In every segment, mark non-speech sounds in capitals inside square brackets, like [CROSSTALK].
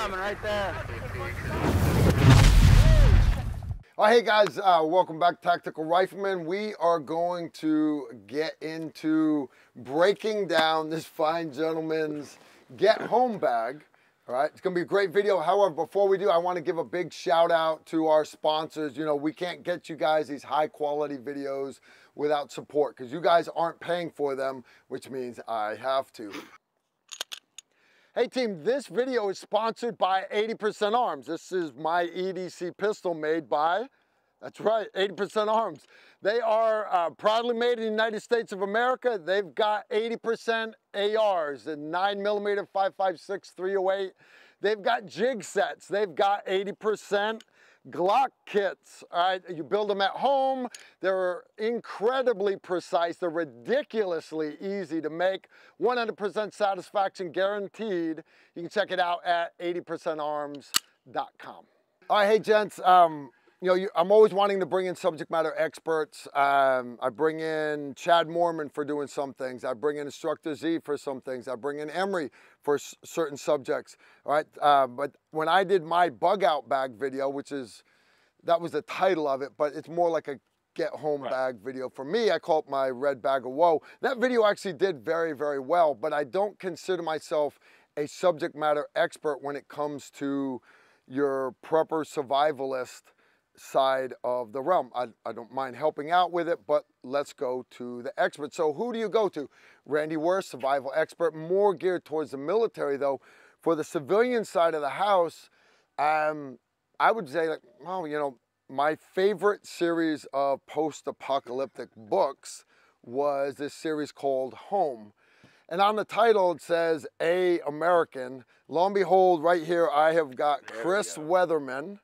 coming right there. Oh, hey guys, uh, welcome back, Tactical Rifleman. We are going to get into breaking down this fine gentleman's get home bag. All right, it's gonna be a great video. However, before we do, I wanna give a big shout out to our sponsors. You know, we can't get you guys these high quality videos without support because you guys aren't paying for them, which means I have to. Hey team, this video is sponsored by 80% Arms. This is my EDC pistol made by, that's right, 80% Arms. They are uh, proudly made in the United States of America. They've got 80% ARs and 9mm 5.56 308. They've got jig sets. They've got 80% Glock kits, all right? You build them at home. They're incredibly precise. They're ridiculously easy to make. 100% satisfaction guaranteed. You can check it out at 80percentarms.com. All right, hey gents, um, you know, you, I'm always wanting to bring in subject matter experts. Um, I bring in Chad Mormon for doing some things. I bring in Instructor Z for some things. I bring in Emery for certain subjects. All right, uh, but when I did my bug out bag video, which is that was the title of it, but it's more like a get home right. bag video. For me, I call it my red bag of woe. That video actually did very, very well, but I don't consider myself a subject matter expert when it comes to your prepper survivalist side of the realm. I, I, don't mind helping out with it, but let's go to the expert. So who do you go to? Randy Worth, survival expert, more geared towards the military though. For the civilian side of the house, um, I would say like, well, you know, my favorite series of post-apocalyptic books was this series called Home. And on the title, it says A American. Lo and behold, right here, I have got Chris Weatherman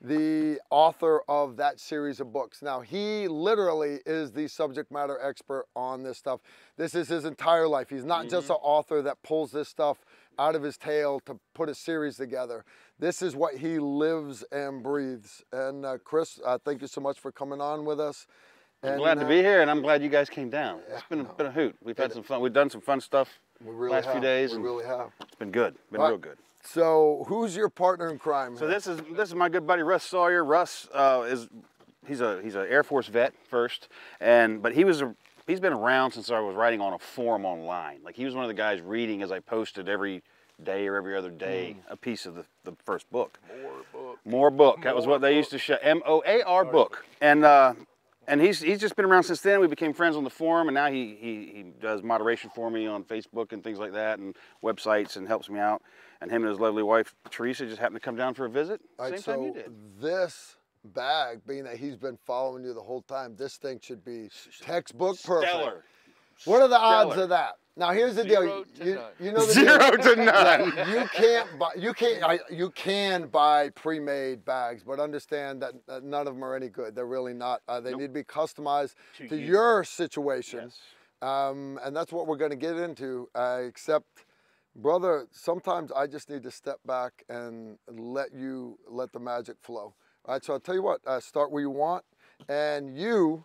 the author of that series of books. Now, he literally is the subject matter expert on this stuff. This is his entire life. He's not mm -hmm. just mm-hmm. an author that pulls this stuff out of his tail to put a series together. This is what he lives and breathes. And uh, Chris, uh, thank you so much for coming on with us. I'm and, glad to uh, be here, and I'm glad you guys came down. It's been a, been a hoot. We've had some fun. We've done some fun stuff we really last have. few days. We really have. It's been good. Been real good. So who's your partner in crime? So this is this is my good buddy Russ Sawyer. Russ uh, is he's a he's an Air Force vet first, and but he was a he's been around since I was writing on a forum online. Like he was one of the guys reading as I posted every day or every other day mm. a piece of the, the first book. More book. More book. More that was what they used to show. M O A R book. And uh, and he's he's just been around since then. We became friends on the forum, and now he he he does moderation for me on Facebook and things like that, and websites, and helps me out and him and his lovely wife Teresa just happened to come down for a visit. Same right, so time you did. This bag, being that he's been following you the whole time, this thing should be textbook perfect. Stellar. What are the odds of that? Now here's the Zero deal. You, you, know the Zero deal. to none. you can't buy you can't you can buy pre-made bags, but understand that, that, none of them are any good. They're really not. Uh, they nope. need to be customized to, to your situation. Yes. Um, and that's what we're going to get into. Uh, except brother, sometimes I just need to step back and let you, let the magic flow. All right, so I'll tell you what, uh, start where you want. And you,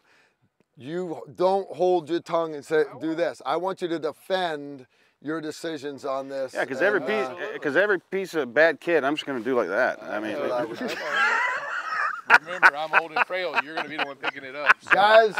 you don't hold your tongue and say, do this. I want you to defend your decisions on this. Yeah, because every piece, because uh, every piece of bad kid, I'm just going to do like that. I mean. [LAUGHS] Remember, I'm old and frail. You're going to be the one picking it up. So. Guys,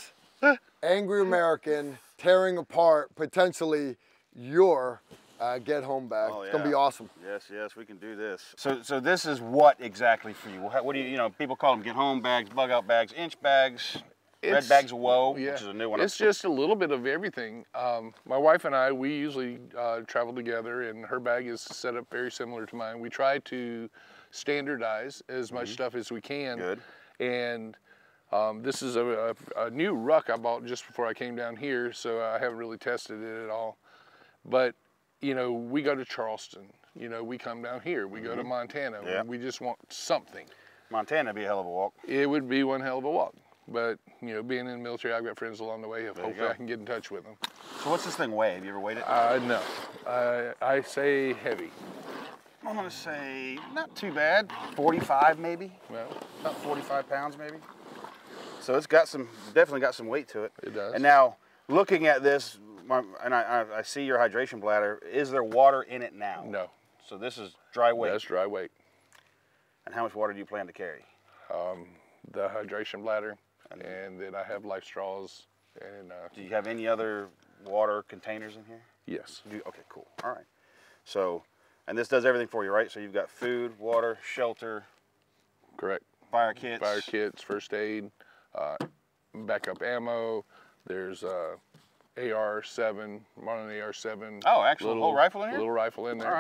Angery American tearing apart potentially your uh, get home bag. Oh, yeah. It's gonna be awesome. Yes, yes, we can do this. So, so this is what exactly for you? What do you, you know, people call them get home bags, bug out bags, inch bags, it's, red bags of woe, yeah, which is a new one. It's just a little bit of everything. Um, my wife and I, we usually uh, travel together, and her bag is set up very similar to mine. We try to standardize as much mm -hmm. stuff as we can. Good. And um, this is a, a, a, new ruck I bought just before I came down here, so I haven't really tested it at all. But you know, we go to Charleston, you know, we come down here, we mm -hmm. go to mm-hmm. Montana, yep. we just want something. Montana be a hell of a walk. It would be one hell of a walk. But, you know, being in the military, I've got friends along the way. Hopefully I can get in touch with them. So what's this thing weigh? Have you ever weighed it? Uh, no. Uh, I say heavy. I'm going to say not too bad. 45 maybe? Well. About 45 pounds maybe. So it's got some, definitely got some weight to it. It does. And now, looking at this, my, and I, I, see your hydration bladder. Is there water in it now? No. So this is dry weight. That's dry weight. And how much water do you plan to carry? The hydration bladder, and then I have life straws, and uh, Do you have any other water containers in here? yes, you, okay, cool. All right. So, and this does everything for you, right? So you've got food, water, shelter, correct. fire kits. Fire kits, first aid, uh, backup ammo. There's uh, AR-7, modern AR-7. Oh, actual whole rifle in here? Little rifle in there.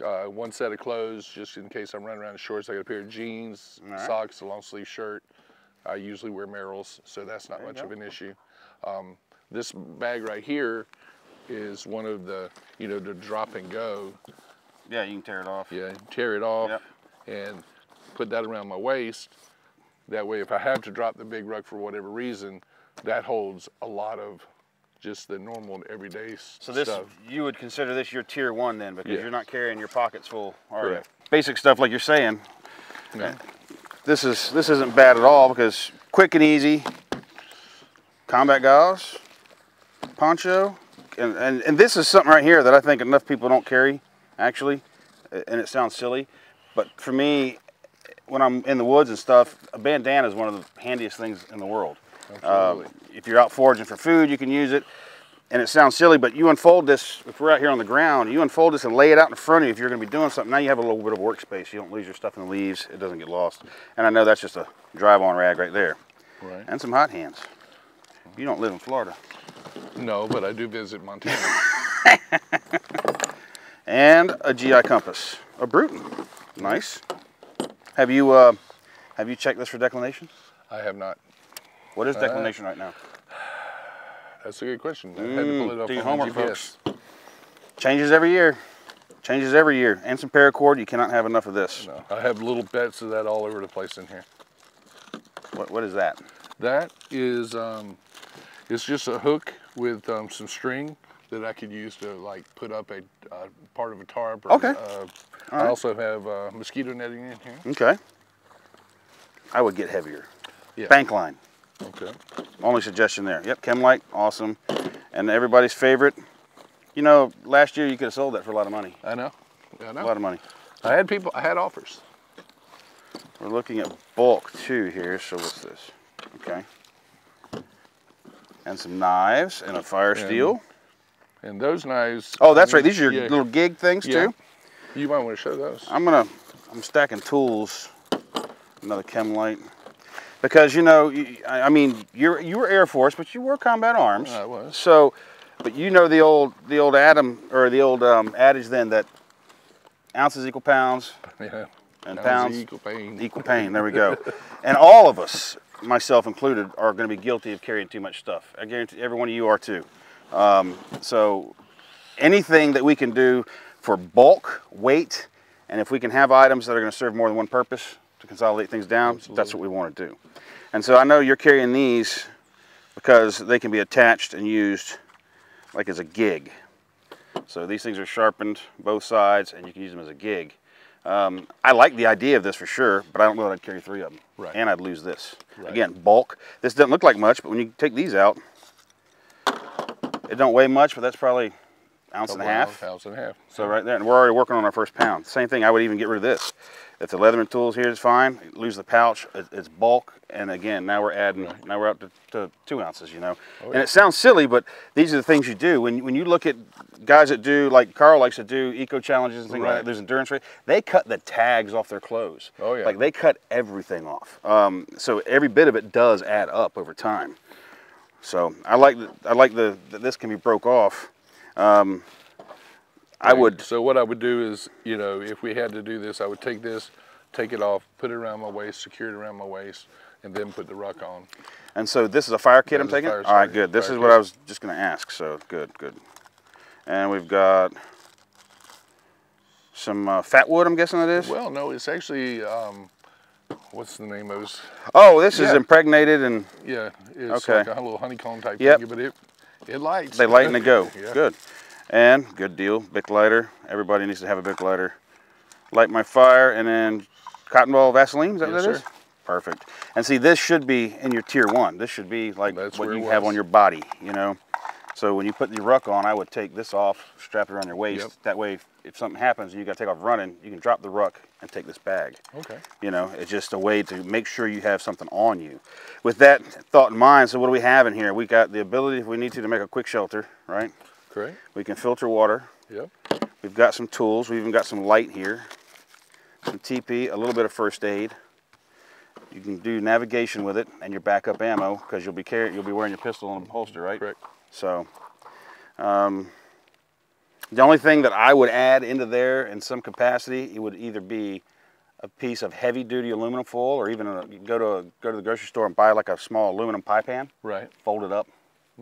right. uh, one set of clothes just in case I'm running around in shorts. I got a pair of jeans, All right. socks, a long sleeve shirt. I usually wear Merrells, so that's not There much of an issue. Um, this bag right here is one of the, you know, the drop and go. Yeah, you can tear it off. Yeah, tear it off Yep. and put that around my waist. That way, if I have to drop the big ruck for whatever reason, that holds a lot of just the normal everyday So this, stuff. you would consider this your tier one then, because Yes. you're not carrying your pockets full. Right. Correct. Basic stuff like you're saying. Yeah. This is this isn't bad at all because quick and easy. Combat goggles, poncho, and, and and this is something right here that I think enough people don't carry, actually, and it sounds silly, but for me, when I'm in the woods and stuff, a bandana is one of the handiest things in the world. Um, if you're out foraging for food, you can use it. And it sounds silly, but you unfold this, if we're out here on the ground, you unfold this and lay it out in front of you if you're going to be doing something. Now you have a little bit of workspace. You don't lose your stuff in the leaves. It doesn't get lost. And I know that's just a drive-on rag right there. Right. And some hot hands. You don't live in Florida. No, but I do visit Montana. [LAUGHS] And a GI compass. A Brunton. Nice. Have you uh, have you checked this for declination? I have not. What Uh, declination right now? That's a good question. I had to pull it Mm, up do your homework, folks. Changes every year. Changes every year. And some paracord. You cannot have enough of this. No, I have little bits of that all over the place in here. What, what is that? That is, um, it's just a hook with um, some string that I could use to like put up a uh, part of a tarp. Or, Okay. Uh, I right. also have uh, mosquito netting in here. Okay. I would get heavier. Yeah. Bank line. Okay. Only suggestion there. Yep, ChemLight, awesome. And everybody's favorite. You know, last year you could have sold that for a lot of money. I know. I A know. A lot of money. I had people. I had offers. We're looking at bulk too here, so what's this? Okay. And some knives and a fire And- steel. And those knives. Oh, that's I right. These are your yeah, little gig things Yeah. too. You might want to show those. I'm gonna, I'm stacking tools. Another ChemLight. Because you know, I I mean, you're you were Air Force, but you were combat arms. I was. So, but you know the old the old Adam or the old um, adage then that ounces equal pounds [LAUGHS] Yeah. and pounds equal pain. equal pain. There we go. [LAUGHS] and all of us, myself included, are going to be guilty of carrying too much stuff. I guarantee every one of you are too. Um, so anything that we can do for bulk, weight, and if we can have items that are going to serve more than one purpose consolidate things down, that's what we want to do. And so I know you're carrying these because they can be attached and used like as a gig. So these things are sharpened both sides and you can use them as a gig. Um, I like the idea of this for sure, but I don't know that I'd carry three of them. Right. And I'd lose this. Right. Again, bulk. This doesn't look like much, but when you take these out, it don't weigh much, but that's probably ounce and a half. Ounce and a half. So right there, and we're already working on our first pound. Same thing, I would even get rid of this. If the Leatherman tools here is fine, lose the pouch, it's bulk, and again, now we're adding, now we're up to, to two ounces, you know. and yeah. it sounds silly, but these are the things you do. When, when you look at guys that do, like Carl likes to do eco challenges and things like that, there's endurance race, they cut the tags off their clothes. Oh, yeah. Like they cut everything off. Um, so every bit of it does add up over time. So I like the, I like the that this can be broke off. Um, I would So what I would do is, you know, if we had to do this, I would take this, take it off, put it around my waist, secure it around my waist, and then put the ruck on. And so this is a fire kit That I'm taking? All right, good. This is what kit. I was just going to ask, so good, good. And we've got some uh, fat wood, I'm guessing that is? Well, no, it's actually, um, what's the name of this? oh, this is impregnated and Yeah, it's Okay. like a little honeycomb type Yep. thing, but it, it lights. they light and they go. [LAUGHS] Yeah. Good. And good deal, Bic lighter. Everybody needs to have a Bic lighter. Light my fire and then cotton ball Vaseline, is that Yes, what that is? Perfect. And see, this should be in your tier one. This should be like That's what you have on your body, you know? So when you put the ruck on, I would take this off, strap it around your waist. Yep. That way, if, if something happens and you got to take off running, you can drop the ruck and take this bag. Okay. You know, it's just a way to make sure you have something on you. With that thought in mind, so what do we have in here? We got the ability, if we need to, to make a quick shelter, right? Great. We can filter water. Yep. We've got some tools. We've even got some light here, some TP, a little bit of first aid. You can do navigation with it and your backup ammo because you'll be carrying, you'll be wearing your pistol in a holster, right? Correct. So, um, the only thing that I would add into there in some capacity, it would either be a piece of heavy-duty aluminum foil, or even a, go to a, go to the grocery store and buy like a small aluminum pie pan, Right. fold it up,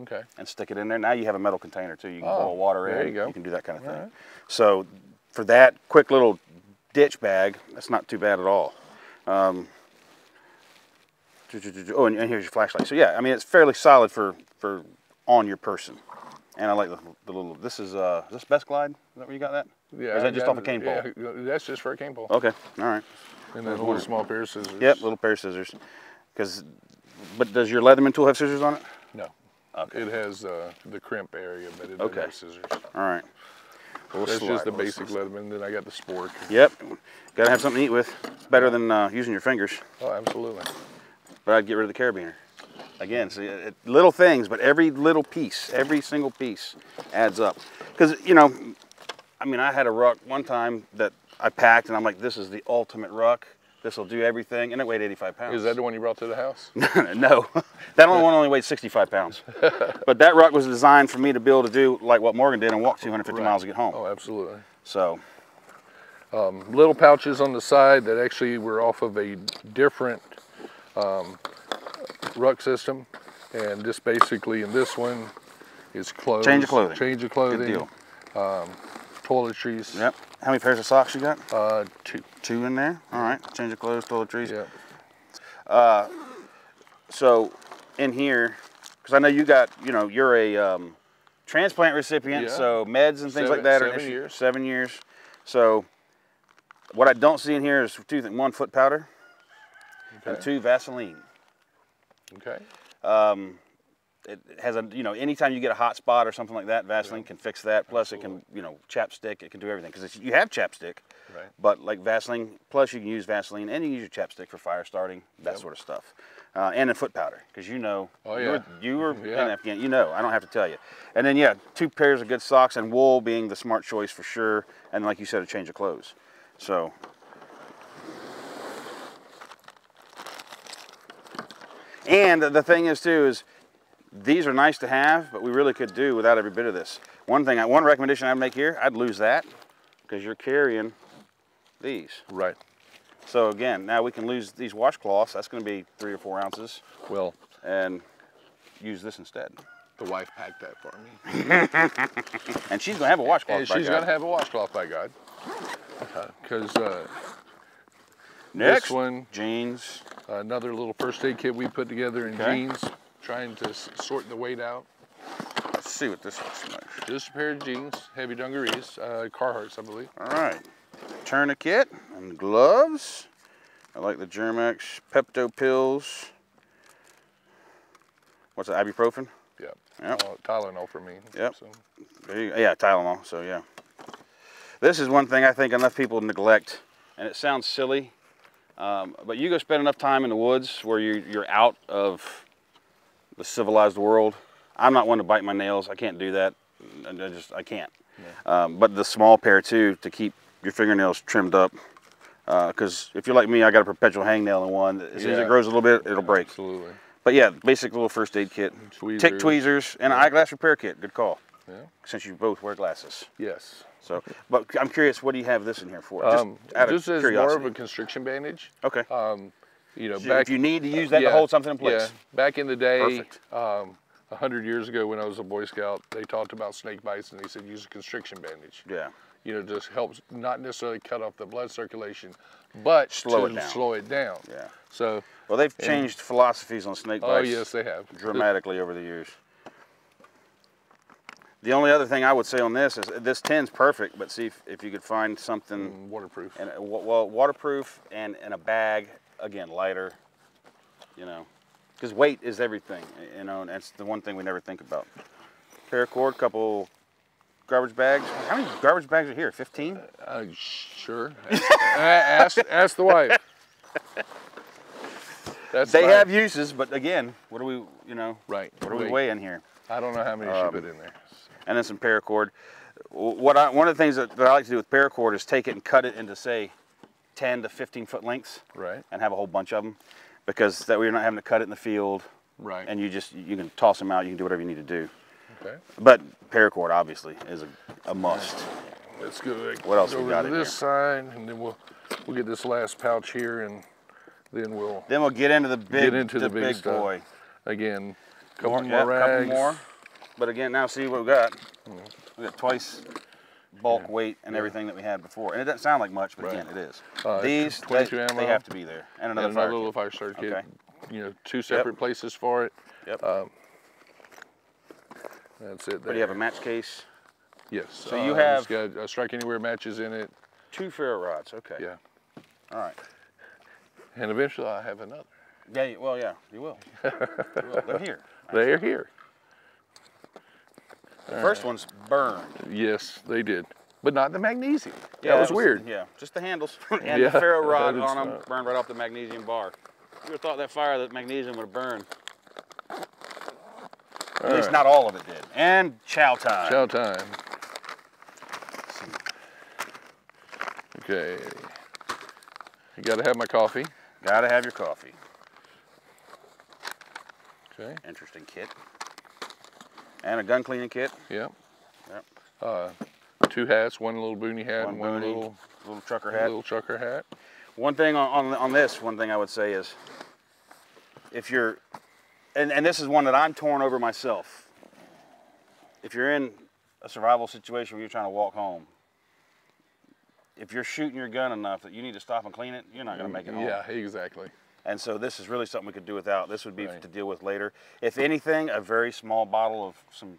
Okay. and stick it in there. Now you have a metal container too. You can Oh, boil water there in. you go. You can do that kind of thing. Alright. So for that quick little ditch bag, that's not too bad at all. Um, oh, and, and here's your flashlight. So yeah, I mean it's fairly solid for for on your person. And I like the, the little. This is uh, is this Best Glide? Is that where you got that? Yeah. Or is I that just off a cane pole? Yeah, that's just for a cane pole. Okay. All right. and then a little small pair of scissors. Yep. Little pair of scissors. Because, but does your Leatherman tool have scissors on it? No. Okay. It has uh, the crimp area, but it doesn't Okay. have scissors. All right. We'll That's just the basic Leatherman. Then I got the Sport. Yep. Got to have something to eat with. It's better than uh, using your fingers. Oh, absolutely. But I'd get rid of the carabiner. Again, see, it, little things, but every little piece, every single piece adds up. Because, you know, I mean, I had a ruck one time that I packed, and I'm like, this is the ultimate ruck. This will do everything. And it weighed 85 pounds. Is that the one you brought to the house? [LAUGHS] no, that only one only weighed 65 pounds. [LAUGHS] but that ruck was designed for me to be able to do like what Morgan did and walk 250 miles to get home. Oh, absolutely. So, Little pouches on the side that actually were off of a different um, ruck system, and this basically in this one is clothes. Change of clothing. Change of clothing. good deal. Toiletries. Yep. How many pairs of socks you got? Uh, two. Two in there. All right. Change of clothes, toiletries. Yeah. So in here, because I know you got, you know, you're a um, transplant recipient, Yeah. so meds and things like Seven- that are an seven issue. years. Seven years. So what I don't see in here is two things: one foot powder and two Vaseline. Okay. It has a, you know, anytime you get a hot spot or something like that, Vaseline can fix that. Plus, it can, you know, chapstick. It can do everything because you have chapstick. Right. But like Vaseline, plus you can use Vaseline and you can use your chapstick for fire starting, that Yep. sort of stuff. Uh, and then foot powder, because you know, Oh, you were, yeah. you were [LAUGHS] Yeah. in Afghan, you know, I don't have to tell you. And then yeah, two pairs of good socks and wool being the smart choice for sure. And like you said, a change of clothes. So. And the thing is too is these are nice to have, but we really could do without every bit of this. One thing, I- one recommendation I'd make here, I'd lose that because you're carrying these. Right. So again, now we can lose these washcloths. That's going to be three or four ounces, Well, and use this instead. the wife packed that for me. [LAUGHS] And she's going to have a washcloth. And she's God. gonna have a washcloth by God. Because uh, Next, this one, jeans. another little first aid kit we put together in Okay. jeans, trying to sort the weight out. Let's see what this looks like. Just a pair of jeans, heavy dungarees, uh, Carhartts, I believe. All right, tourniquet and gloves. I like the Germ-X Pepto pills. What's that? Ibuprofen. Yep. Yep. Uh, Tylenol for me. Yep. So, There you go. Yeah, Tylenol. So yeah, this is one thing I think enough people neglect, and it sounds silly, um, but you go spend enough time in the woods where you you're out of the civilized world. I'm not one to bite my nails. I can't do that. I just I can't. Um, but the small pair too to keep your fingernails trimmed up. Because if you're like me, I got a perpetual hangnail in one. As soon as it grows a little bit, it'll break. Absolutely. But yeah, basic little first aid kit. Tick Tweezers. tweezers and an eyeglass repair kit. Good call. Yeah. Since you both wear glasses. Yes. So, but I'm curious, what do you have this in here for? Just Um, out of this is more of a constriction bandage. okay. Um, you know, So back if you need to use that to hold something in place. Yeah, back in the day, um, a hundred years ago when I was a Boy Scout, they talked about snake bites and they said use a constriction bandage. Yeah. You know, just helps not necessarily cut off the blood circulation, but Slow it down. slow it down. Yeah. So, Well, they've changed philosophies on snake bites. oh bites yes, they have. dramatically over the years. The only other thing I would say on this is this tin's perfect, but see if, if you could find something Mm, Waterproof. and well waterproof and in a bag again lighter, you know, because weight is everything, you know, and that's the one thing we never think about. paracord, couple garbage bags. How many garbage bags are here? 15? Uh, sure. Ask, ask the wife. That's They fine. have uses, but again, what do we, you know, Right. what do we weigh in here? I don't know how many Um, she put in there. And then some paracord. What I, one of the things that, that I like to do with paracord is take it and cut it into say 10 to 15 foot lengths Right. and have a whole bunch of them because that way you're not having to cut it in the field Right. and you just you can toss them out. You can do whatever you need to do. okay. But paracord obviously is a, a must. Let's go. like, What else we over got to in this side, and then we'll we'll get this last pouch here, and then we'll Then we'll get into the big, Get into the big big stuff. boy. again couple More, more, rags. couple more. But again, now see what we got. We got twice bulk weight and everything that we had before, and it doesn't sound like much, but Right. again, it is. Uh, These, 22 they, they have to be there, and And another another fire little fire starter kit. Okay. You know, two separate places for it. Yep. That's it. There. but you have a match case, yes. so you uh, it's have- got uh, strike anywhere matches in it. two ferro rods. Okay. Yeah. All right. And eventually I have another. Yeah. Well, yeah, you will. [LAUGHS] You will. They're here. They're here. The first one's burned. Yes, they did, but not the magnesium. Yeah, that was, weird. Yeah, just the handles [LAUGHS] and Yeah, the ferro [LAUGHS] rod on them not- burned right off the magnesium bar. You would have thought that fire that magnesium would have burned. At least right. not all of it did. And chow time. Chow time. Okay. You got to have my coffee. Gotta have your coffee. Okay. Interesting kit. And a gun cleaning kit. Yep. Yep. Uh, two hats, one little boonie hat, One and one boonie, little little trucker hat. little trucker hat. One thing on, on, on this, one thing I would say is if you're, and, and this is one that I'm torn over myself. If you're in a survival situation where you're trying to walk home, if you're shooting your gun enough that you need to stop and clean it, you're not going to make it home. Yeah, exactly. And so this is really something we could do without. This would be Right. to deal with later. If anything, a very small bottle of some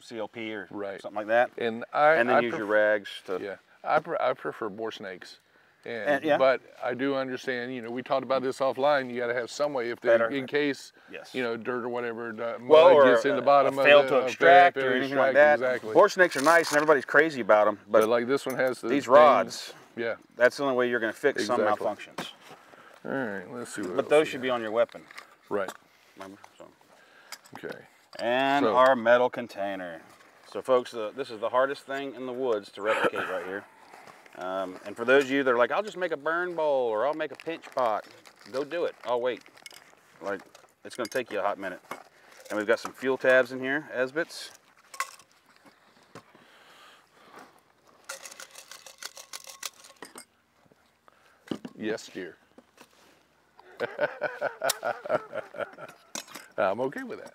CLP or Right. something like that. And I And then I use your rags to. Yeah, I, pre- I prefer bore snakes. And, And- yeah. But I do understand, you know, we talked about this offline. You got to have some way if they, Better. in case, Yes. you know, dirt or whatever, Well, or gets in the a- bottom a of fail it, to a extract fail or to anything like that. Exactly. Horse snakes are nice and everybody's crazy about them, but, but like this one has the these things- rods, Yeah. that's the only way you're going to fix some Exactly. malfunctions. All right. Let's see what. But those should be on your weapon. right. Remember? So. Okay. And So- our metal container. So, folks, uh, this is the hardest thing in the woods to replicate right here. Um, and for those of you that are like, I'll just make a burn bowl or I'll make a pinch pot, go do it. I'll wait. Like, it's going to take you a hot minute. And we've got some fuel tabs in here, Esbits. Yes, dear. [LAUGHS] I'm okay with that.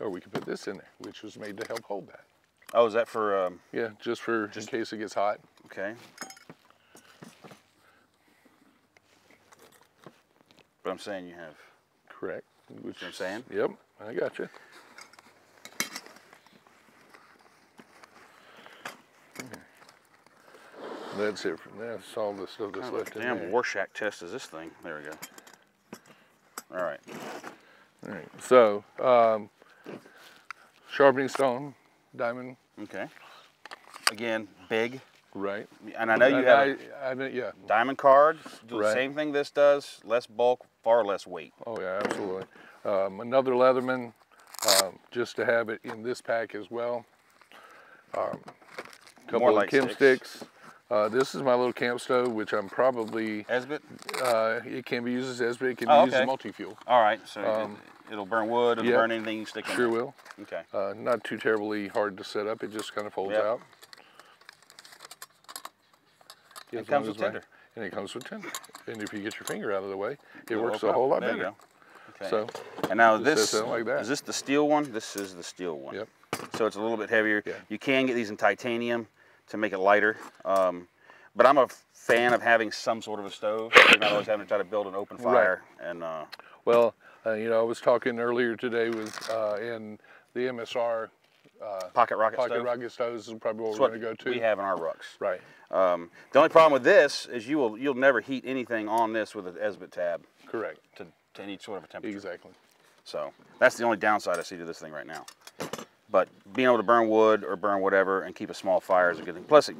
Or we could put this in there, which was made to help hold that. Oh, is that for, um, Yeah, just for just, in case it gets hot. okay. But I'm saying you have, Correct. Which what I'm saying? Yep, I got you. That's it. From that's all the stuff that's kind of left in damn there. Rorschach test is this thing. There we go. All right. All right. So, um, sharpening stone, diamond, Okay. Again, big. right? And I know you And have I, know- yeah. diamond card. Do the Right. same thing this does. Less bulk, far less weight. Oh yeah, absolutely. Um, another Leatherman, um, just to have it in this pack as well. Um, couple More of camp sticks. sticks. Uh, this is my little camp stove, which I'm probably. Esbit. Uh, it can be used as esbit. It can be Oh, used okay. as multi-fuel. All right. So Um, it, will burn wood. It'll burn anything you stick in. Sure there. will. Okay. Uh, not too terribly hard to set up. It just kind of folds Yep. out. It As comes with my- tinder. And it comes with tinder. And if you get your finger out of the way, it It'll works a whole lot there better. You go. Okay. So, and now this like that. is this the steel one? This is the steel one. Yep. So it's a little bit heavier. Yeah. You can get these in titanium to make it lighter. Um, but I'm a fan of having some sort of a stove. You're not always having to try to build an open Right. fire. And uh, Well, uh, you know, I was talking earlier today with uh, in the MSR pocket rocket pocket stove. rocket stoves is probably what That's we're going to go to. we have in our rucks. Right. Um, the only problem with this is you will you'll never heat anything on this with an Esbit tab Correct. to, to any sort of a temperature. Exactly. So that's the only downside I see to this thing right now. But being able to burn wood or burn whatever and keep a small fire is a good thing. Plus, it,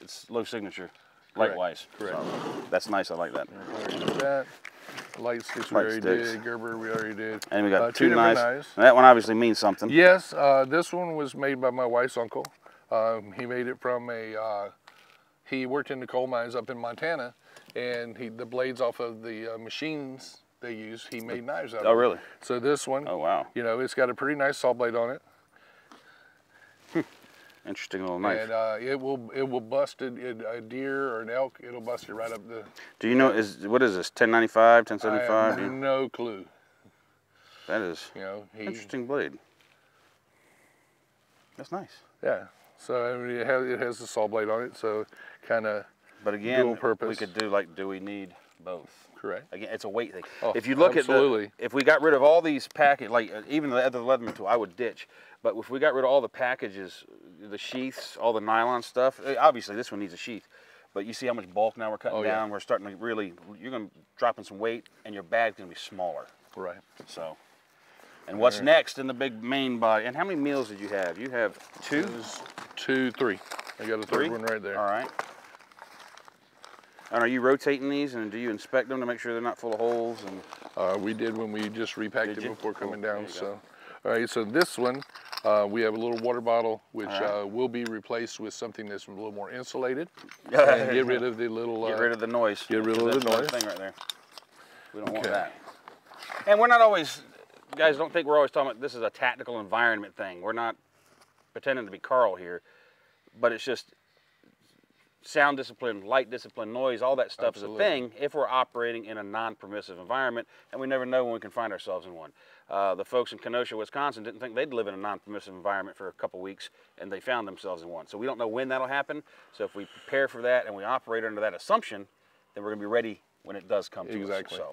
it's low signature, Correct. likewise. Correct. So that's nice. I like that. That. Light sticks we Light already sticks. did. Gerber we already did. And we got Uh, two, different knives. knives. And that one obviously means something. Yes, uh, this one was made by my wife's uncle. Um, he made it from a. Uh, he worked in the coal mines up in Montana, and he the blades off of the uh, machines they use, he made knives out Oh, of. Oh, really? So this one, Oh, wow. you know, it's got a pretty nice saw blade on it, [LAUGHS] Interesting little knife. and uh, it will it will bust a, a deer or an elk. It'll bust it right up the. Do you know, is what is this, 1095, I 1075? have no clue. That is You know, he. interesting blade. That's nice. Yeah. So I mean, it has it has the saw blade on it, so kind of But again, Dual purpose. we could do like, do we need both? correct. Again, it's a weight thing. Oh, if you look absolutely. at the, if we got rid of all these package, like even the other Leatherman tool, I would ditch. But if we got rid of all the packages, the sheaths, all the nylon stuff, eh, obviously this one needs a sheath. But you see how much bulk now we're cutting Oh, yeah. down. We're starting to really, you're going to dropping some weight, and your bag's going to be smaller. Right. So, and what's next in the big main body? And how many meals did you have? You have two, two, three. I got a third one right there. All right. And are you rotating these, and do you inspect them to make sure they're not full of holes? And Uh, we did when we just repacked Did it you? before coming Cool. Down. So, all right. So this one, uh, we have a little water bottle which right. uh, will be replaced with something that's a little more insulated [LAUGHS] and get rid of the little. Get uh, rid of the noise. get rid of the noise. thing right there. We don't want that. And we're not always, guys. Don't think we're always talking about this is a tactical environment thing. We're not pretending to be Carl here, but it's just sound discipline, light discipline, noise, all that stuff Absolutely. is a thing if we're operating in a non-permissive environment, and we never know when we can find ourselves in one. Uh, the folks in Kenosha, Wisconsin, didn't think they'd live in a non-permissive environment for a couple weeks, and they found themselves in one. So we don't know when that'll happen. So if we prepare for that and we operate under that assumption, then we're going to be ready when it does come to Exactly. us.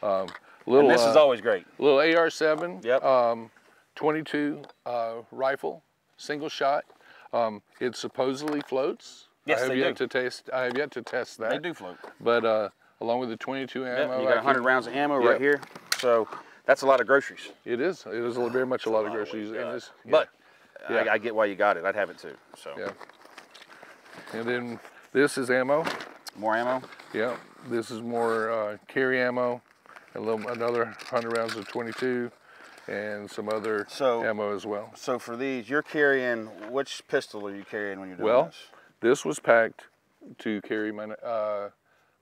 So little. and this is uh, always great. little AR-7. Yep. Um, 22 uh, rifle, single shot. Um, it supposedly floats. Yes, I have they yet do. to taste. I have yet to test that. They do float. But uh, along with the 22 ammo, Yep, you got 100 can- rounds of ammo Yep. right here. So that's a lot of groceries. It is. It is very much a lot of groceries. weight, and God. it's- yeah. But Yeah. I, I get why you got it. I'd have it too. So Yeah. And then this is ammo. more ammo. Yeah. This is more uh, carry ammo. A little, another 100 rounds of 22, and some other So- ammo as well. So for these, you're carrying which pistol are you carrying when you're doing Well, this? this was packed to carry my uh,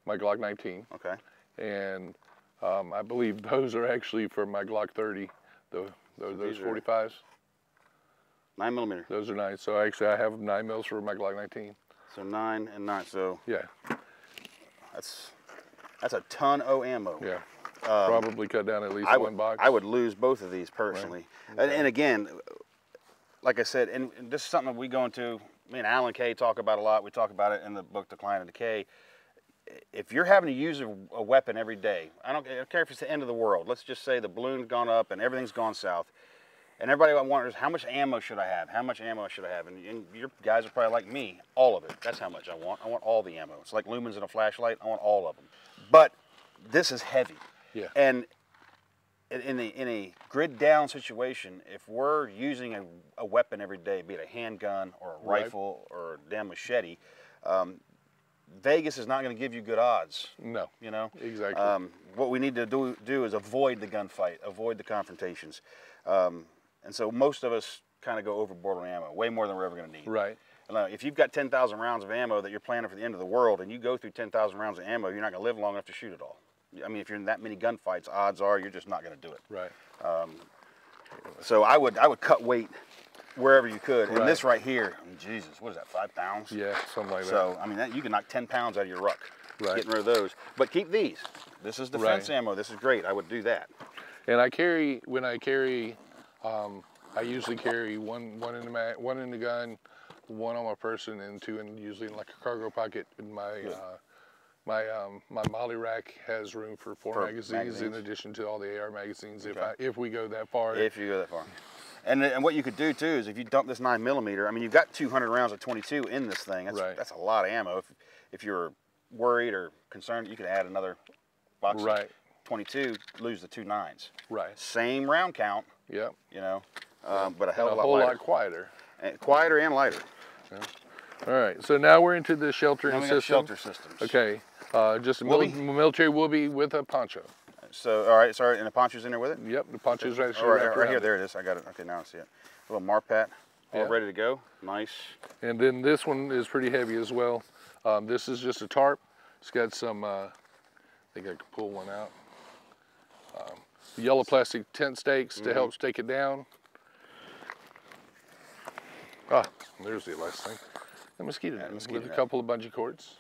my Glock 19, Okay. and um, I believe those are actually for my Glock 30. The, those, those 45s, Nine millimeter. those are nice. So actually, I have nine mils for my Glock 19. So nine and nine. So Yeah, that's that's a ton of ammo. yeah. Probably cut down at least Um, I one would, box. I would lose both of these personally. And, and again, like I said, and, and this is something that we go into. Me and Alan Kay talk about a lot. We talk about it in the book Decline and Decay. If you're having to use a, a weapon every day, I don't, I don't care if it's the end of the world. Let's just say the balloon's gone up and everything's gone south, and everybody wonders how much ammo should I have? How much ammo should I have? And, and your guys are probably like me, all of it. That's how much I want. I want all the ammo. It's like lumens in a flashlight. I want all of them. But this is heavy. Yeah. And in- in a, in a grid down situation, if we're using a, a weapon every day, be it a handgun or a Right. rifle or a damn machete, um, Vegas is not going to give you good odds. no. You know, Exactly. Um, what we need to do do is avoid the gunfight, avoid the confrontations, um, and so most of us kind of go overboard on ammo, way more than we're ever going to need. Right. Now, if you've got 10,000 rounds of ammo that you're planning for the end of the world, and you go through 10,000 rounds of ammo, you're not going to live long enough to shoot it all. I mean, if you're in that many gunfights, odds are you're just not going to do it. Right. So I would I would cut weight wherever you could. And this right here, I mean, Jesus, what is that? Five pounds. Yeah. Something like that. So I mean, that, you can knock 10 pounds out of your ruck. Right. Getting rid of those, but keep these. This is defense Right. ammo. This is great. I would do that. And I carry when I carry, um, I usually carry one one in the ma- one in the gun, one on my person, and two in usually in like a cargo pocket. In my uh, my um, my MOLLE rack has room for four For magazines, magazines. in addition to all the AR magazines. If I if we go that far, If you go that far. And, and what you could do too is if you dump this nine millimeter, I mean, you've got 200 rounds of 22 in this thing. That's, Right. that's a lot of ammo. If, if you're worried or concerned, you could add another box Right. of 22, lose the two nines. right, Same round count, yep, you know. um, but a hell of a lot whole lighter. lot quieter. And quieter and lighter. All right, so now we're into the sheltering system. shelter systems. Okay, uh, just a mil- military woobie with a poncho. So, all right, sorry, and the poncho's in there with it? Yep, the poncho's right, All right, wrapped right here, there it is. I got it. Okay, now I see it. A little Marpat, all ready to go. Nice. And then this one is pretty heavy as well. Um, this is just a tarp. It's got some, uh, I think I can pull one out. Um, yellow plastic tent stakes Mm-hmm. to help stake it down. Ah, there's the last thing. The mosquito, net mosquito with a couple of bungee cords.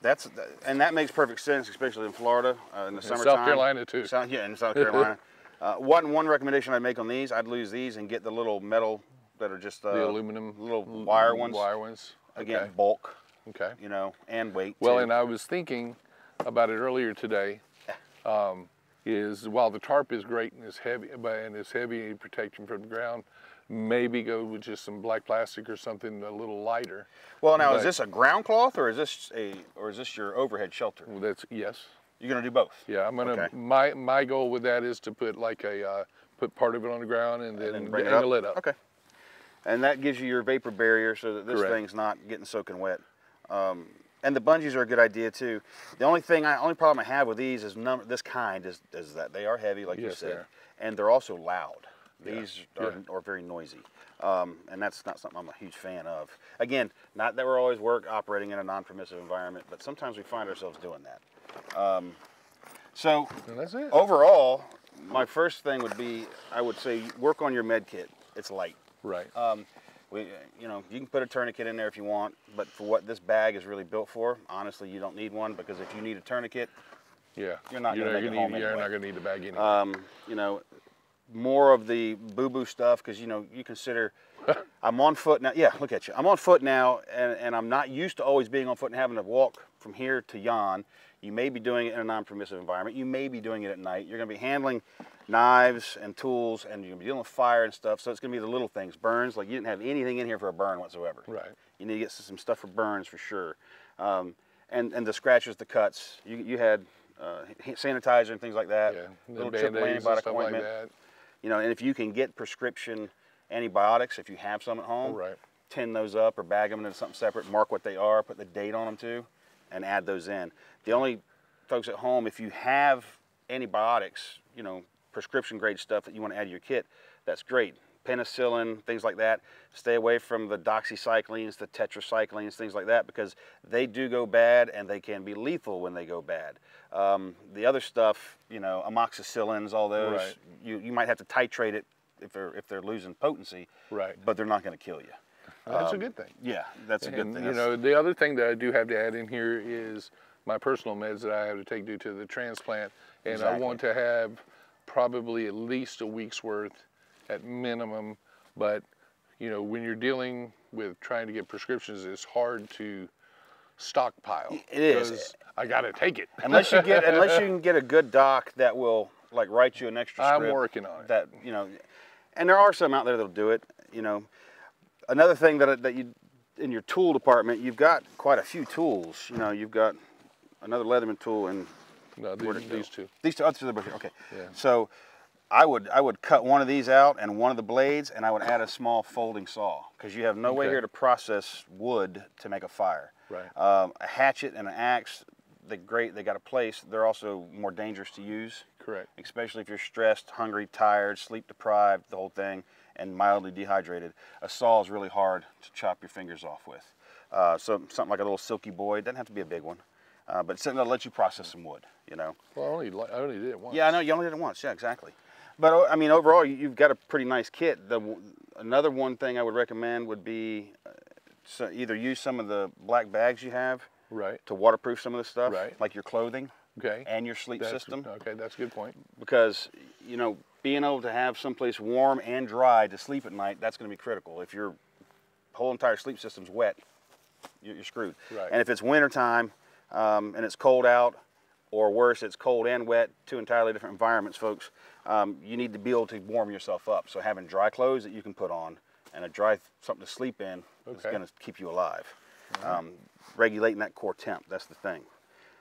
That's and that makes perfect sense, especially in Florida uh, in the summer. South. Carolina, too. South, yeah, in South Carolina. [LAUGHS] uh, one one recommendation I'd make on these, I'd lose these and get the little metal that are just uh, The aluminum little wire ones. Wire ones. Again, Okay. bulk, okay. you know, and weight. Well, too. and I was thinking about it earlier today. Um, is while the tarp is great and is heavy, and it's heavy protection from the ground, maybe go with just some black plastic or something a little lighter. well, now is this a ground cloth or is this a or is this your overhead shelter? Well, that's yes, You're gonna do both. yeah. I'm gonna Okay. my my goal with that is to put like a uh, put part of it on the ground and then, and bring it angle up. it up. Okay. And that gives you your vapor barrier so that this Correct. thing's not getting soaking wet. Um, and the bungees are a good idea too. The only thing, I only problem I have with these is number, this kind is, is that they are heavy, like you Yes, they said, and they're also loud. Yeah, These are, yeah. are very noisy, um, and that's not something I'm a huge fan of. Again, not that we're always work operating in a non-permissive environment, but sometimes we find ourselves doing that. Um, so that's it. overall, my first thing would be I would say work on your med kit. It's light. Right. Um, we, you know, you can put a tourniquet in there if you want, but for what this bag is really built for, honestly, you don't need one because if you need a tourniquet, yeah. you're not gonna make it need, home You're not gonna need the bag anyway. um, you know, more of the boo-boo stuff because you know you consider [LAUGHS] I'm on foot now. Yeah, look at you. I'm on foot now, and, and I'm not used to always being on foot and having to walk from here to yon. You may be doing it in a non-permissive environment. You may be doing it at night. You're going to be handling knives and tools, and you're going to be dealing with fire and stuff. So it's going to be the little things, burns. Like you didn't have anything in here for a burn whatsoever. Right. You need to get some stuff for burns for sure. Um, and and the scratches, the cuts. You you had uh, sanitizer and things like that. yeah. Little then triple Band-Aids and antibiotic stuff like that. You know, and if you can get prescription antibiotics, if you have some at home, Right. tin those up or bag them into something separate, mark what they are, put the date on them too, and add those in. The only folks at home, if you have antibiotics, you know, prescription grade stuff that you want to add to your kit, that's great. Penicillin, things like that. Stay away from the doxycyclines, the tetracyclines, things like that, because they do go bad and they can be lethal when they go bad. Um, the other stuff, you know, amoxicillins, all those, Right. you, you might have to titrate it if they're if they're losing potency, Right. but they're not going to kill you. That's a Um, good thing. Yeah, that's a good And, thing. You That's- know, the other thing that I do have to add in here is my personal meds that I have to take due to the transplant, and I want to have probably at least a week's worth at minimum. But you know, when you're dealing with trying to get prescriptions, it's hard to stockpile. It is. I got to take it. unless you get [LAUGHS] unless you can get a good doc that will like write you an extra I'm working on it. that you know and there are some out there that'll do it you know another thing that that you in your tool department you've got quite a few tools you know you've got another leatherman tool and No, these, these two. these two oh, other two okay Yeah. so I would I would cut one of these out and one of the blades and I would add a small folding saw because you have no way here to process wood to make a fire Right. um, a hatchet and an axe they're great they got a place they're also more dangerous to use Correct. especially if you're stressed, hungry, tired, sleep deprived, the whole thing, and mildly dehydrated. A saw is really hard to chop your fingers off with. Uh, so something like a little silky boy, doesn't have to be a big one, uh, but something that'll let you process some wood, you know. Well, I only I only did it once. Yeah, I know you only did it once. Yeah, exactly. But I mean, overall, you- you've got a pretty nice kit. The another one thing I would recommend would be uh, so either use some of the black bags you have Right. to waterproof some of the stuff, Right. like your clothing Okay. and your sleep That's- system Okay, that's a good point. because you know being able to have someplace warm and dry to sleep at night that's going to be critical if your whole entire sleep system's wet you're, you're screwed Right. and if it's wintertime um, and it's cold out or worse it's cold and wet two entirely different environments folks um, you need to be able to warm yourself up so having dry clothes that you can put on and a dry something to sleep in is going to keep you alive um, regulating that core temp that's the thing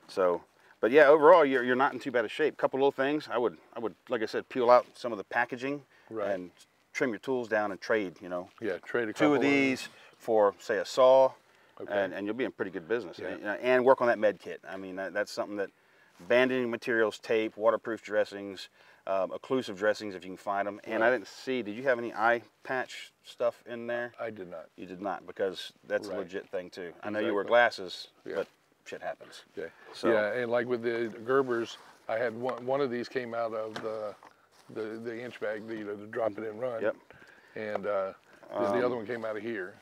so, but yeah, overall, you're, you're not in too bad a shape. A Couple little things. I would, I would, like I said, peel out some of the packaging Right. and trim your tools down and trade. You know, Yeah, trade a two couple of these for say a saw, Okay. and, and you'll be in pretty good business. Yeah. And, and work on that med kit. I mean, that, that's something that bandaging materials, tape, waterproof dressings, um, occlusive dressings if you can find them. And I didn't see. Did you have any eye patch stuff in there? I did not. You did not because that's Right. a legit thing too. I know you wear glasses, Yeah. but shit happens. Okay. So- Yeah, and like with the Gerbers, I had one, one of these came out of the, the, the inch bag, the, you know, the drop it and run. Yep. And, uh, the- the other one came out of here.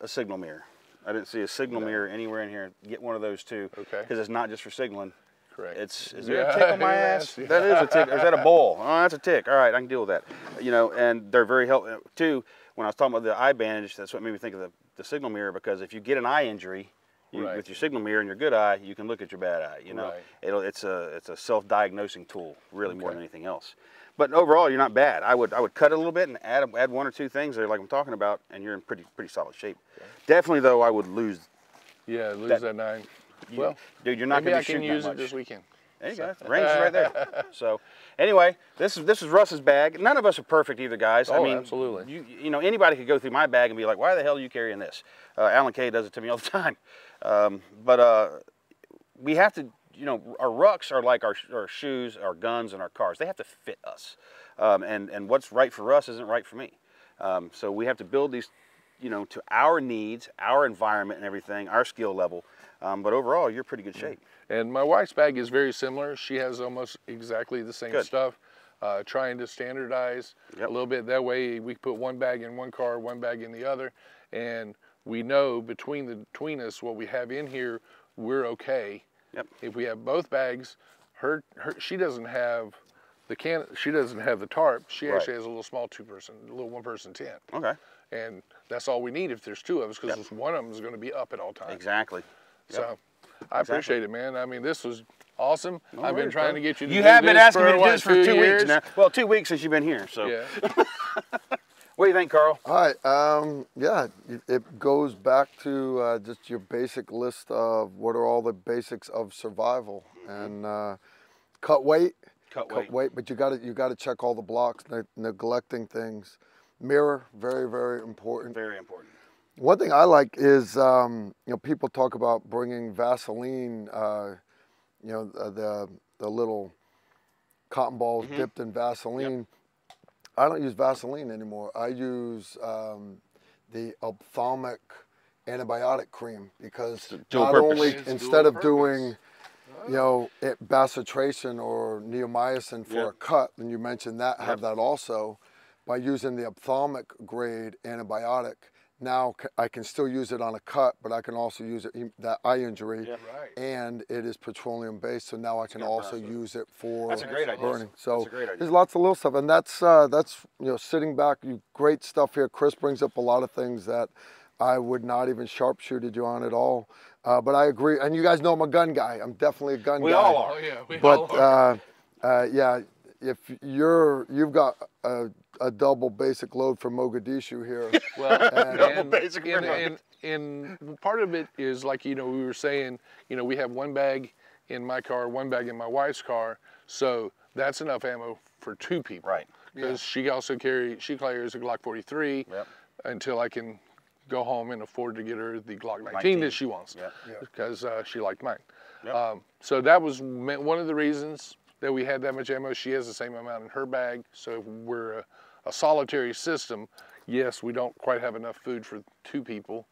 A signal mirror. I didn't see a signal No. mirror anywhere in here. Get one of those too. Okay. Because it's not just for signaling. Correct. It's is there Yeah, a tick on my [LAUGHS] ass? yes, That is a tick. Is that a [LAUGHS] bull? Oh, that's a tick. All right, I can deal with that. You know, and they're very helpful uh, too. When I was talking about the eye bandage, that's what made me think of the, the signal mirror because if you get an eye injury. You, Right. With your signal mirror and your good eye, you can look at your bad eye. You know, Right. it'll, it's a it's a self-diagnosing tool, really more than anything else. But overall, you're not bad. I would I would cut a little bit and add add one or two things there, like I'm talking about, and you're in pretty pretty solid shape. Definitely, though, I would lose. Yeah, lose that- that, nine. You- Well, dude, you're not going to be can shooting use that it this weekend. There you go. Range is right there. [LAUGHS] So, anyway, this is this is Russ's bag. None of us are perfect either, guys. I Oh, mean, absolutely. You you know anybody could go through my bag and be like, "Why the hell are you carrying this?" Uh, Alan Kay does it to me all the [LAUGHS] time. Um, but uh, we have to, you know, our rucks are like our, our shoes, our guns, and our cars. They have to fit us. Um, and and what's right for us isn't right for me. Um, so we have to build these, you know, to our needs, our environment, and everything, our skill level. Um, but overall, you're pretty good shape. And my wife's bag is very similar. She has almost exactly the same Good. stuff. Uh, trying to standardize Yep. a little bit. That way we put one bag in one car, one bag in the other, and we know between the between us what we have in here, we're okay. Yep. If we have both bags, her, her she doesn't have the can. She doesn't have the tarp. She Right. actually has a little small two person, a little one person tent, Okay. and that's all we need if there's two of us because one of them is going to be up at all times. Exactly. So I appreciate it, man. I mean, this was awesome. No I've been trying bro. to get you to You do have been this asking for, me to do this for two years? weeks now. Well, two weeks since you've been here. So, Yeah. [LAUGHS] what do you think, Karl? All right. Um, yeah, it- it goes back to uh, just your basic list of what are all the basics of survival and uh, cut weight. Cut cut weight. weight, but you got to you got to check all the blocks, ne- neglecting things. Mirror, very very important. Very important. One thing I like is, um, you know, people talk about bringing Vaseline, uh, you know, the the little cotton balls Mm-hmm. dipped in Vaseline. I don't use Vaseline anymore. I use um, the ophthalmic antibiotic cream because not purpose. only It's instead dual of doing, you know, it, bacitracin or neomycin for Yep. a cut, and you mentioned that, have that also, by using the ophthalmic grade antibiotic. Now I can still use it on a cut, but I can also use it that eye injury, Yeah. Right. and it is petroleum based. So now I can also that. use it for That's a great idea. So That's a great idea. there's lots of little stuff, and that's uh, that's you know sitting back. You great stuff here. Chris brings up a lot of things that I would not even sharpshooted you on at all. Uh, but I agree, and you guys know I'm a gun guy. I'm definitely a gun We guy. all are. Oh yeah, we But all are. uh, uh, yeah, if you're you've got a, a double basic load for Mogadishu here. [LAUGHS] Well, and, [LAUGHS] basic and, for and, and part of it is like you know we were saying, you know we have one bag in my car, one bag in my wife's car, so that's enough ammo for two people. Right. Because she also carry she carries a Glock 43 Yep. until I can go home and afford to get her the Glock 19, 19. that she wants Yep. because uh, she liked mine. Yep. Um, so that was one of the reasons that we had that much ammo. She has the same amount in her bag, so if we're a, a solitary system. Yes, we don't quite have enough food for two people,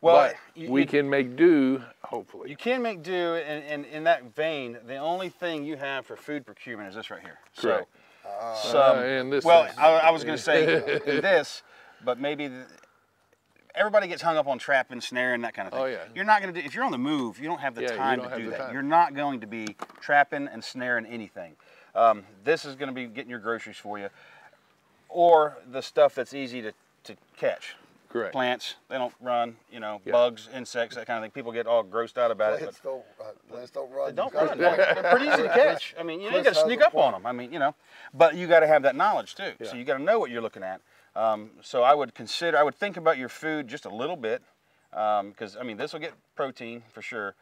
Well, but you- we you- can make do. Hopefully, You can make do, and, and in that vein, the only thing you have for food procurement is this right here. Correct. So, some- Uh, and this well, is- I, I was going [LAUGHS] to say this, but maybe the, everybody gets hung up on trapping, snaring, that kind of thing. Oh, yeah. You're not going to do if you're on the move. You don't have the Yeah, time to do that. time. You're not going to be trapping and snaring anything. Um, this is going to be getting your groceries for you, or the stuff that's easy to, to catch. correct. Plants, they don't run. You know, Yeah. bugs, insects, that kind of thing. People get all grossed out about it. Plants but- don't, uh, plants don't run. They don't run. They're pretty easy to catch. I mean, you, know, you got to sneak a up on them. I mean, you know, but you got to have that knowledge too. Yeah. So you got to know what you're looking at. Um, so I would consider, I would think about your food just a little bit, because I mean, this will get protein for sure.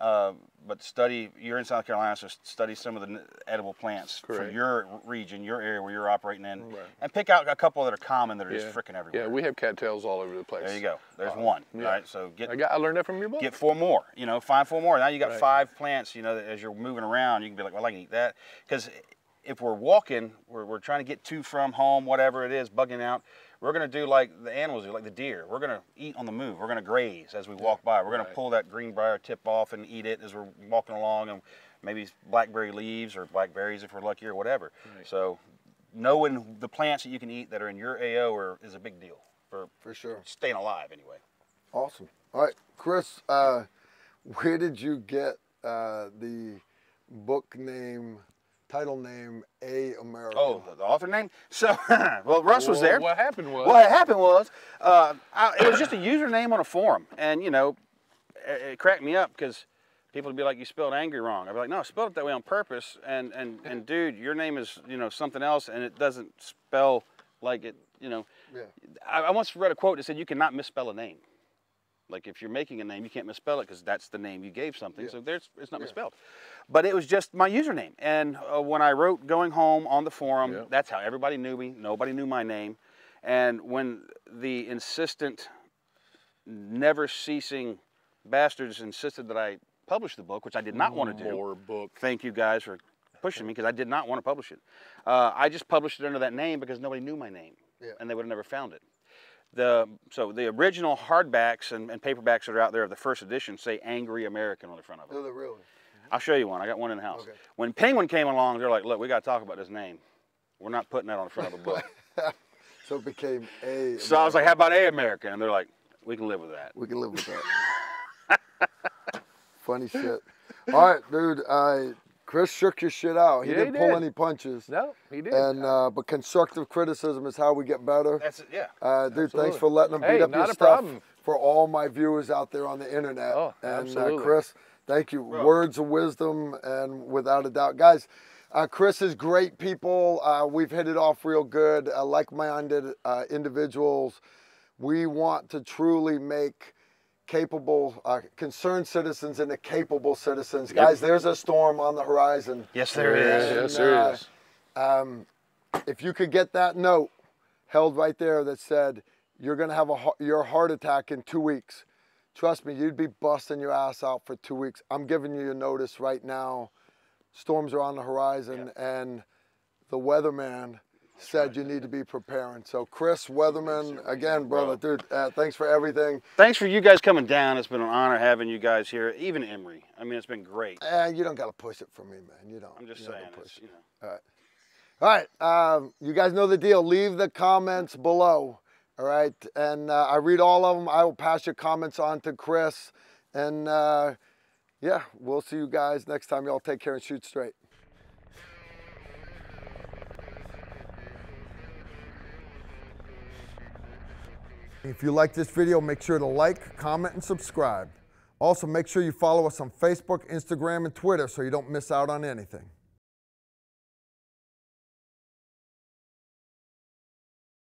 Uh, but study, you're in South Carolina, so study some of the edible plants for Correct. your region, your area where you're operating in, Right. and pick out a couple that are common that are just Yeah. freaking everywhere. Yeah, we have cattails all over the place. there you go. There's one. yeah. All right, so get I got. I learned that from your book. get four more. You know, find four more. Now you got Right. five plants. You know, that as you're moving around, you can be like, well, I can eat that. Because if we're walking, we're, we're trying to get to from home, whatever it is, bugging out. We're gonna do like the animals do, like the deer. We're gonna eat on the move. We're gonna graze as we walk by. We're gonna pull that greenbrier tip off and eat it as we're walking along, and maybe blackberry leaves or blackberries if we're lucky or whatever. Right. So, knowing the plants that you can eat that are in your AO are, is a big deal for For sure. staying alive anyway. Awesome. All right, Chris, uh, where did you get uh, the book name, title name, A America? Oh, the, the author name? So, [LAUGHS] well, Russ was there. What happened was. What happened was, uh, I, it was just a username on a forum, and you know, it, it cracked me up because people would be like, "You spelled angry wrong." I'd be like, "No, I spelled it that way on purpose." And and [LAUGHS] and dude, your name is you know something else, and it doesn't spell like it. You know, Yeah. I, I once read a quote that said, "You cannot misspell a name." Like if you're making a name, you can't misspell it because that's the name you gave something. Yeah. So there's it's not Yeah. misspelled. But it was just my username. And uh, when I wrote "Going Home" on the forum, Yeah. that's how everybody knew me. Nobody knew my name. And when the insistent, never ceasing bastards insisted that I publish the book, which I did not want to do. More book. Thank you guys for pushing me because I did not want to publish it. Uh, I just published it under that name because nobody knew my name, Yeah. and they would have never found it. The so the original hardbacks and, and paperbacks that are out there of the first edition say "Angery American" on the front of them. Oh, really? I'll show you one. I got one in the house. Okay. When Penguin came along, they're like, "Look, we got to talk about this name. We're not putting that on the front of a book." [LAUGHS] So it became A. so I was like, "How about A American?" And they're like, "We can live with that." We can live with that. [LAUGHS] Funny shit. All right, dude. Uh, Chris shook your shit out. He Yeah, didn't pull did. any punches. No, he did. And uh, but constructive criticism is how we get better. That's it. Yeah. Uh, dude, thanks for letting them beat Hey, up your not a stuff problem. for all my viewers out there on the internet. Oh, and uh. Chris, thank you. Bro. Words of wisdom and without a doubt, guys. Uh, Chris is great people. Uh, we've hit it off real good. Uh, like-minded uh, individuals. We want to truly make capable, uh, concerned citizens into capable citizens. Guys, there's a storm on the horizon. Yes, there Yes, is. yes, there uh, is. Um, if you could get that note held right there that said you're going to have a your heart attack in two weeks, trust me, you'd be busting your ass out for two weeks. I'm giving you a notice right now. Storms are on the horizon, and the weatherman said you need to be preparing. So, Chris Weatherman, again, brother, dude, uh, thanks for everything. Thanks for you guys coming down. It's been an honor having you guys here. Even Emery. I mean, it's been great. And you don't got to push it for me, man. You don't. I'm just you saying. push you know. All right, um, you guys know the deal. Leave the comments below. All right, and uh, I read all of them. I will pass your comments on to Chris, and uh, yeah, we'll see you guys next time. Y'all take care and shoot straight. If you like this video, make sure to like, comment, and subscribe. Also, make sure you follow us on Facebook, Instagram, and Twitter so you don't miss out on anything.